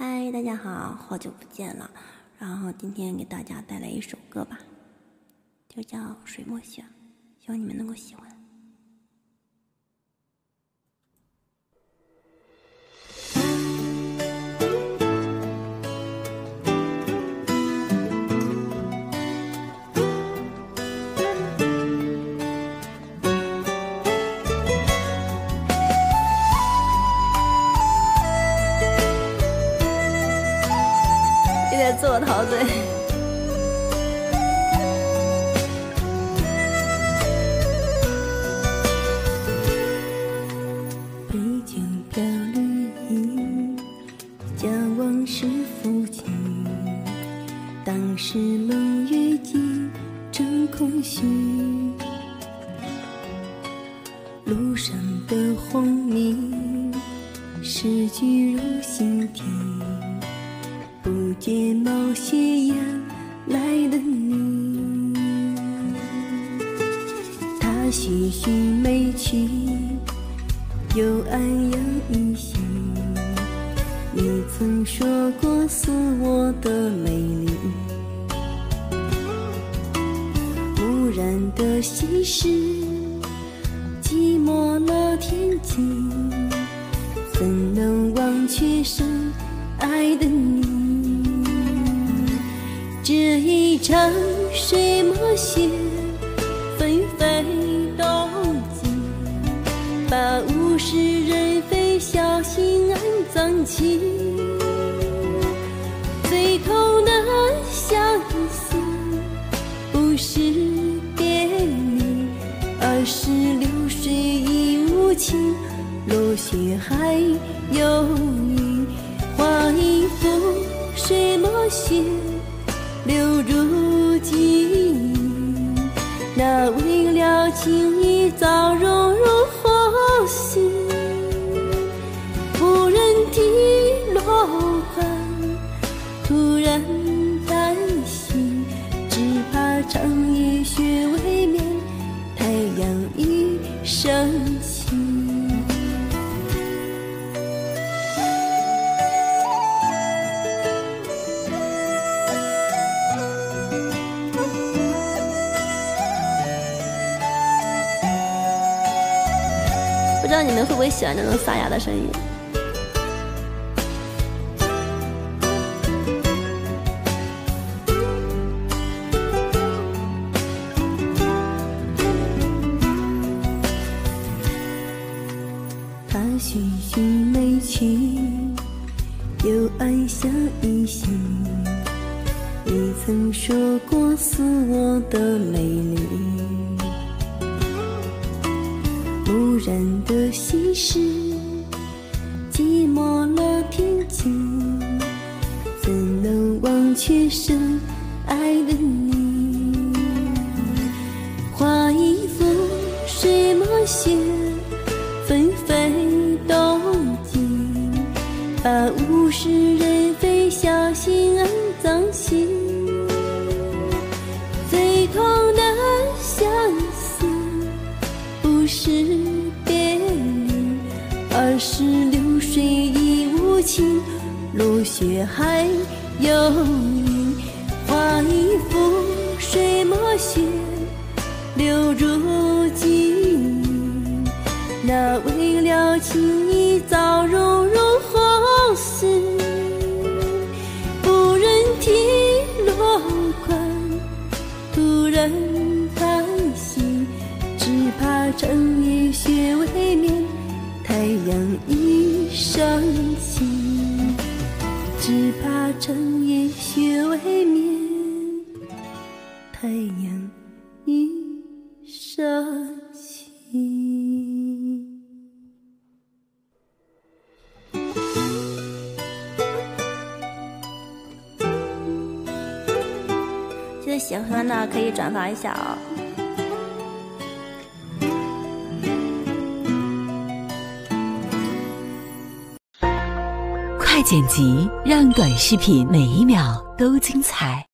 嗨，大家好，好久不见了。然后今天给大家带来一首歌吧，就叫《水墨雪》，希望你们能够喜欢。我陶醉。北江飘绿意，将往事抚琴。当时冷月尽，正空虚。路上的轰鸣，诗句入心田。不见冒血烟来的你，他徐徐眉去，又安阳一行。你曾说过是我的美丽，蓦然的心事，寂寞了天际，怎能忘却深爱的你？这一场水墨雪纷飞动静，把物是人非小心安葬起。最痛的相思，不是别离，而是流水已无情，落雪还有你，画一幅水墨雪。流入记忆，那为了情意早融入火心，不忍低落款，突然叹息，只怕长夜雪未眠，太阳已升道你们会不会喜欢这种沙哑的声音？他徐徐眉去，又暗香一袭。你曾说过是我的美丽，蓦然的心事，寂寞了天际，怎能忘却深爱的你？画一幅水墨雪。纷飞动静，把物是人情，如雪还有你。画一幅水墨雪，流入记忆。那为了情意早融入火心，不忍提落款，突然叹息，只怕长夜雪未眠，太阳已升起，只怕长夜雪未眠，太阳已升起。记得喜欢的可以转发一下啊、快剪辑，让短视频每一秒都精彩。